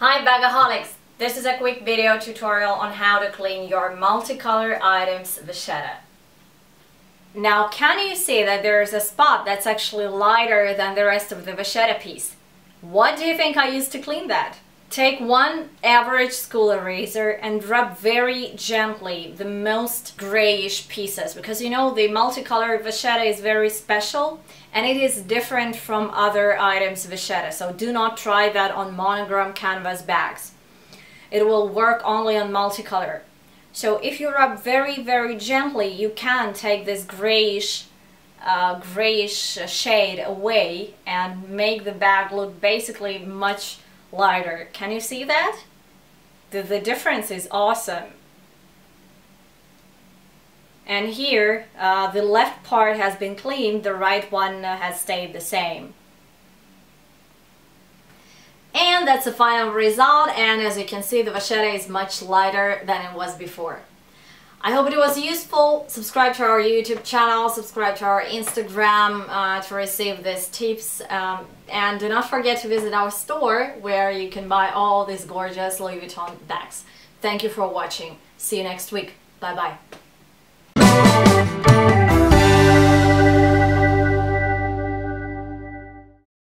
Bagaholics! This is a quick video tutorial on how to clean your multicolor items vachetta. Now can you see that there's a spot that's actually lighter than the rest of the vachetta piece? What do you think I used to clean that? Take one average school eraser and rub very gently the most grayish pieces because you know the multicolored vachetta is very special and it is different from other items vachetta so do not try that on monogram canvas bags. It will work only on multicolor. So if you rub very very gently you can take this grayish uh, grayish shade away and make the bag look basically much lighter. Can you see that? The, the difference is awesome. And here, uh, the left part has been cleaned, the right one uh, has stayed the same. And that's the final result, and as you can see, the vachetta is much lighter than it was before. I hope it was useful. Subscribe to our YouTube channel, subscribe to our Instagram uh, to receive these tips. Um, and do not forget to visit our store where you can buy all these gorgeous Louis Vuitton bags. Thank you for watching. See you next week. Bye bye.